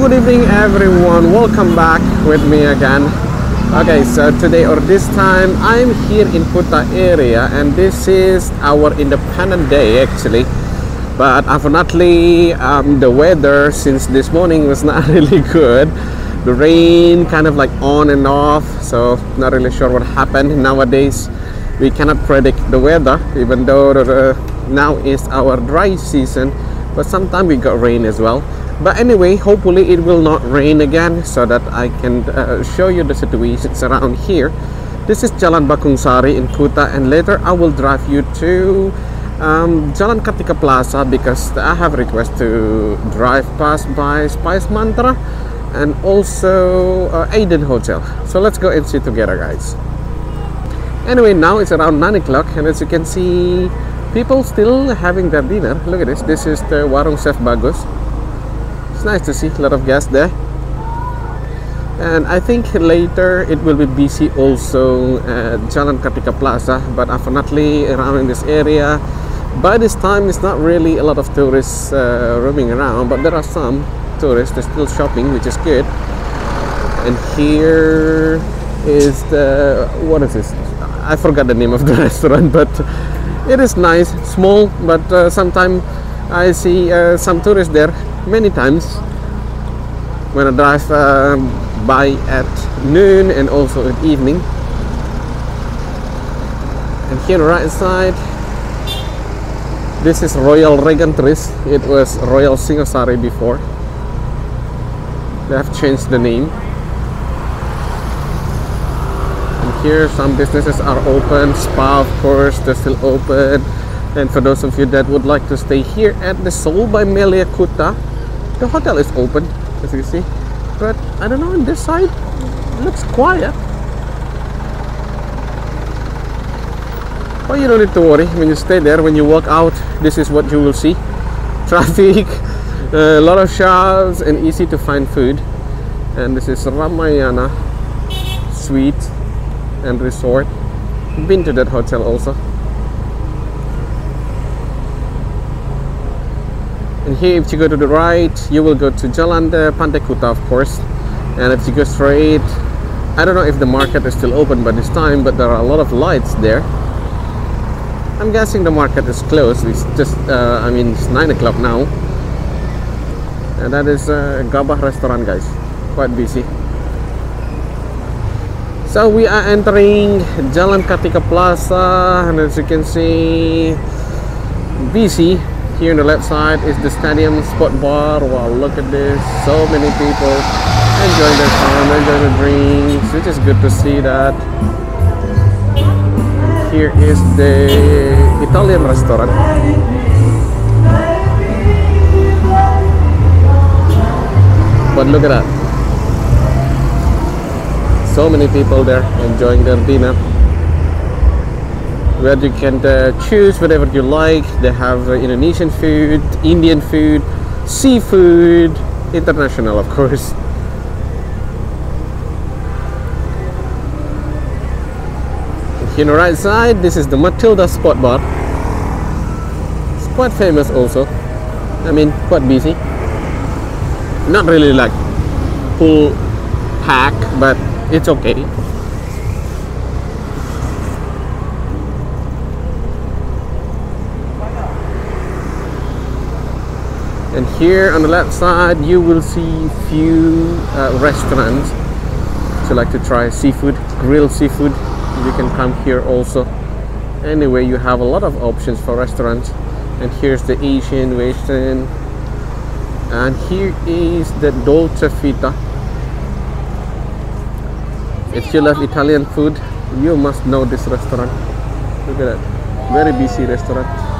good evening everyone. Welcome back with me again. Okay, so today or this time I'm here in Kuta area and this is our Independent Day actually. But unfortunately, um, the weather since this morning was not really good. The rain kind of like on and off, so not really sure what happened. Nowadays, we cannot predict the weather, even though the, now is our dry season. But sometimes we got rain as well but anyway hopefully it will not rain again so that I can uh, show you the situations around here. This is Jalan Bakung Sari in Kuta and later I will drive you to um, Jalan Kartika Plaza because I have request to drive past by Spice Mantra and also uh, Aiden Hotel. So let's go and see together guys. Anyway now it's around 9 o'clock and as you can see people still having their dinner. Look at this. This is the Warung Chef Bagus it's nice to see a lot of gas there. And I think later it will be busy also at Jalan Kartika Plaza but unfortunately around in this area by this time it's not really a lot of tourists uh, roaming around but there are some tourists they're still shopping which is good. And here is the what is this? I forgot the name of the restaurant but it is nice small but uh, sometimes I see uh, some tourists there many times when I drive uh, by at noon and also at evening. And here on the right side, this is Royal Regantris. It was Royal Singhasari before. They have changed the name. And here some businesses are open. Spa, of course, they're still open. And for those of you that would like to stay here at the Sol by Melia Kuta, the hotel is open as you see. But I don't know on this side looks quiet. But you don't need to worry. When you stay there when you walk out this is what you will see. Traffic a lot of shops and easy to find food. And this is Ramayana Suite and Resort. Been to that hotel also and here if you go to the right you will go to Jalan de Pantai Kuta of course. And if you go straight I don't know if the market is still open by this time but there are a lot of lights there. I'm guessing the market is closed. It's just uh, I mean it's 9 o'clock now. And that is uh, Gabah restaurant guys. Quite busy. So we are entering Jalan Kartika Plaza. And as you can see busy here on the left side is the stadium spot bar. Wow look at this. So many people enjoying their time enjoying the drinks. Which is good to see that. Here is the Italian restaurant. But look at that. So many people there enjoying their dinner where you can uh, choose whatever you like. They have uh, Indonesian food, Indian food, seafood, international of course. Here on the right side, this is the Matilda Spot Bar. It's quite famous also. I mean, quite busy. Not really like full pack, but it's okay. And here on the left side you will see few uh, restaurants. If you like to try seafood grilled seafood you can come here also. Anyway you have a lot of options for restaurants. And here's the Asian Western and here is the Dolce Vita. If you love Italian food you must know this restaurant. Look at that. Very busy restaurant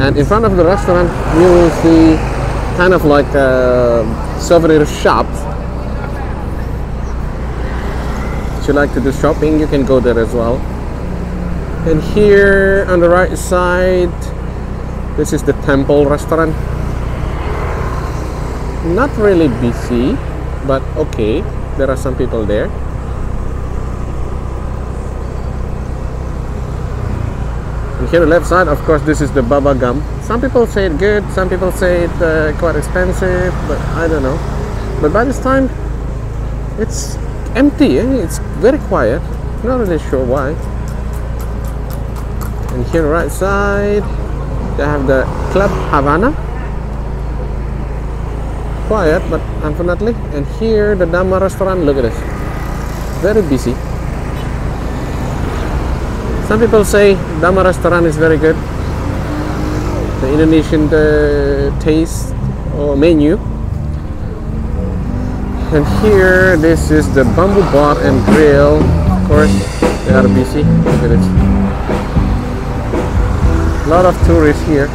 and in front of the restaurant you will see kind of like a souvenir shop. if you like to do shopping you can go there as well. And here on the right side this is the temple restaurant. Not really busy but okay. There are some people there here on the left side, of course, this is the Bubba Gump. Some people say it good, some people say it uh, quite expensive, but I don't know. But by this time, it's empty. Eh? It's very quiet. Not really sure why. And here the right side, they have the Club Havana. Quiet, but unfortunately. And here, the Dama restaurant. Look at this. Very busy. Some people say Dama restaurant is very good. The Indonesian uh, taste or menu. And here, this is the Bamboo Bar and Grill. Of course, they are busy. Look at it. A lot of tourists here.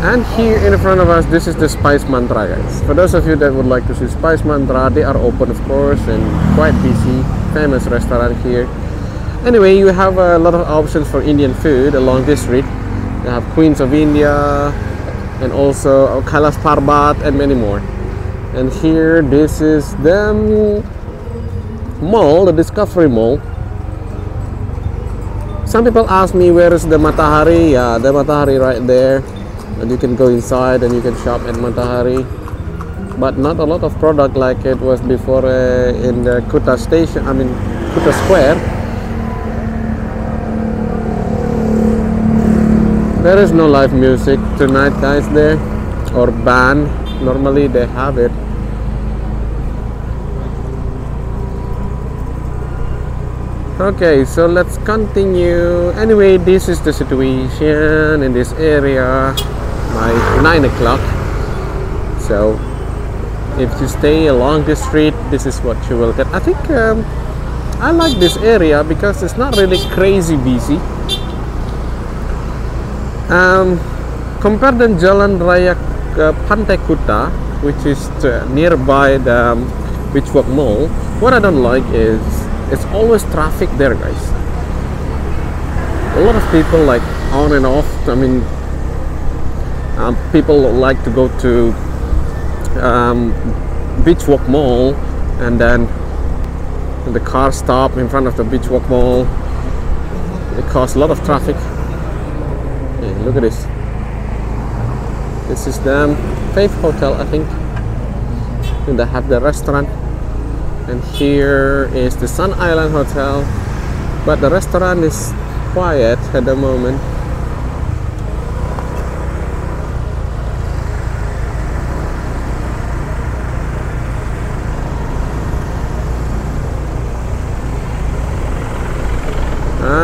And here in front of us, this is the Spice Mantra, guys. For those of you that would like to see Spice Mantra, they are open, of course, and quite busy. Famous restaurant here. Anyway, you have a lot of options for Indian food along this street. You have Queens of India and also Kailash Parbat and many more. And here, this is the mall, the Discovery Mall. Some people ask me where is the Matahari. Yeah, the Matahari right there. And you can go inside and you can shop at Matahari. But not a lot of product like it was before uh, in the Kuta station. I mean Kuta Square. There is no live music tonight, guys, there or band. Normally they have it. Okay, so let's continue. Anyway, this is the situation in this area by 9 o'clock. So, if you stay along this street, this is what you will get. I think um, I like this area because it's not really crazy busy. Um, compared to Jalan Raya uh, Pantai Kuta, which is uh, nearby the um, Beachwalk Mall, what I don't like is it's always traffic there, guys. A lot of people like on and off. I mean, um, people like to go to um, Beachwalk Mall and then the car stop in front of the Beachwalk Mall. It causes a lot of traffic. Look at this. This is the Faith Hotel, I think. And they have the restaurant. And here is the Sun Island Hotel. But the restaurant is quiet at the moment.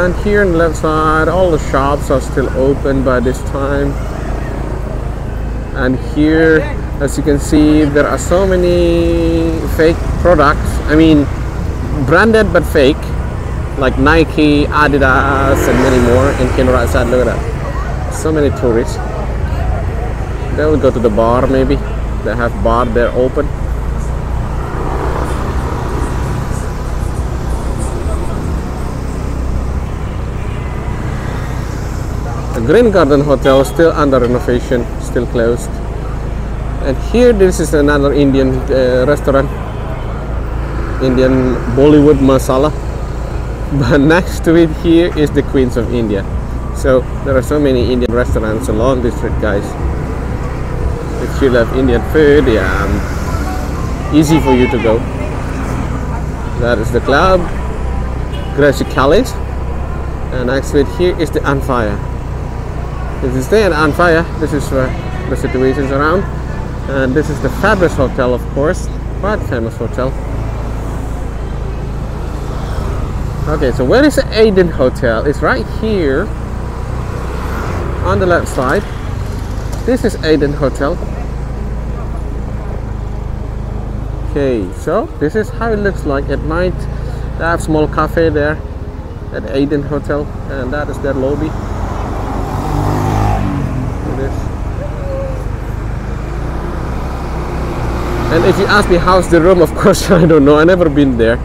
And here on the left side all the shops are still open by this time. And here as you can see there are so many fake products. I mean branded but fake like nike adidas and many more and here on the right side look at that. So many tourists. They will go to the bar maybe. They have bar there open The Green Garden Hotel still under renovation, still closed. And here, this is another Indian uh, restaurant, Indian Bollywood masala. But next to it here is the Queens of India. So there are so many Indian restaurants along this street, guys. If you love Indian food, yeah, easy for you to go. That is the club, Gracie College. And next to it here is the Unfire. This is staying on fire. This is uh, the situations around. And this is the Fabris Hotel, of course. Quite famous hotel. Okay, so where is the Aiden Hotel? It's right here on the left side. This is Aiden Hotel. Okay, so this is how it looks like at night. Have small cafe there at Aiden Hotel, and that is their lobby. And if you ask me how's the room? Of course I don't know. I never been there.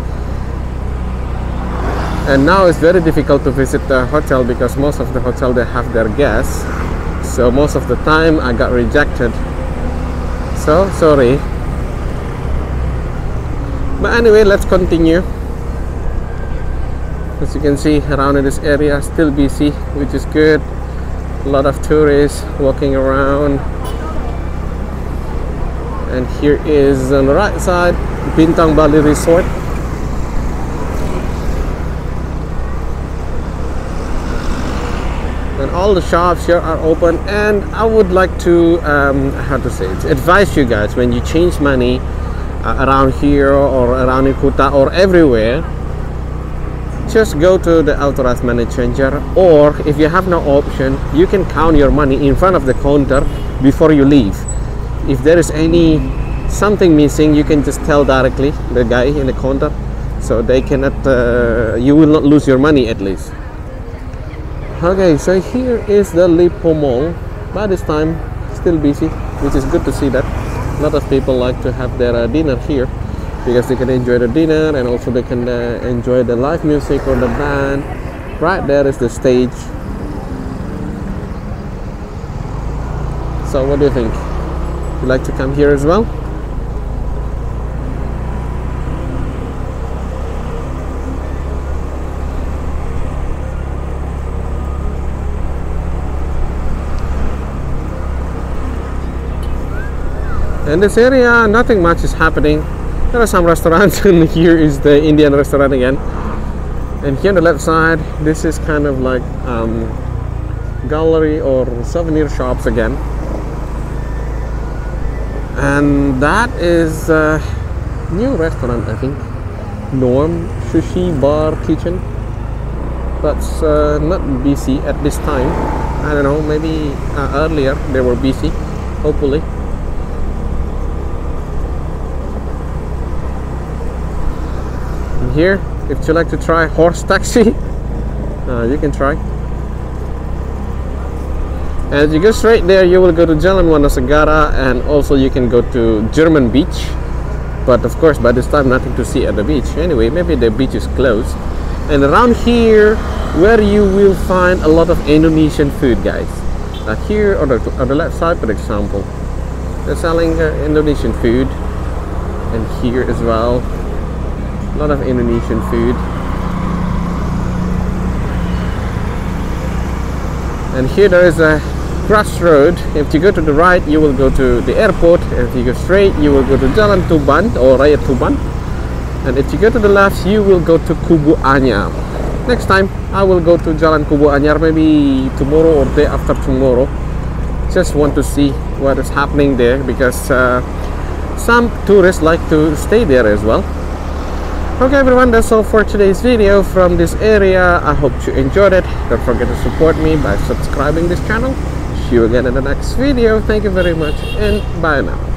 And now it's very difficult to visit the hotel because most of the hotel they have their guests. So most of the time I got rejected. So sorry. But anyway let's continue. As you can see around in this area still busy which is good. A lot of tourists walking around and here is on the right side Bintang Bali Resort. And all the shops here are open and I would like to um, how to say it advise you guys when you change money uh, around here or around in Kuta or everywhere just go to the authorized money changer or if you have no option you can count your money in front of the counter before you leave if there is any something missing you can just tell directly the guy in the counter. So they cannot uh, you will not lose your money at least. Okay so here is the Lippo Mall. By this time still busy which is good to see that. A lot of people like to have their uh, dinner here because they can enjoy the dinner and also they can uh, enjoy the live music or the band. Right there is the stage. So what do you think you like to come here as well. In this area nothing much is happening. There are some restaurants and here is the indian restaurant again. And here on the left side this is kind of like um, gallery or souvenir shops again and that is a new restaurant i think. Norm sushi bar kitchen. That's uh, not busy at this time. I don't know maybe uh, earlier they were busy hopefully. And here if you like to try horse taxi uh, you can try as you go straight there you will go to Jalan Wanasegara and also you can go to German beach. But of course by this time nothing to see at the beach. Anyway maybe the beach is closed. And around here where you will find a lot of Indonesian food guys. Uh, here on the, on the left side for example. They're selling uh, Indonesian food. And here as well. A lot of Indonesian food. And here there is a crossroad. If you go to the right you will go to the airport. And if you go straight you will go to Jalan Tuban or Raya Tuban. And if you go to the left you will go to Kubu Anyar. Next time I will go to Jalan Kubu Anyar maybe tomorrow or day after tomorrow. Just want to see what is happening there because uh, some tourists like to stay there as well. Okay everyone that's all for today's video from this area. I hope you enjoyed it. Don't forget to support me by subscribing this channel you again in the next video. Thank you very much and bye now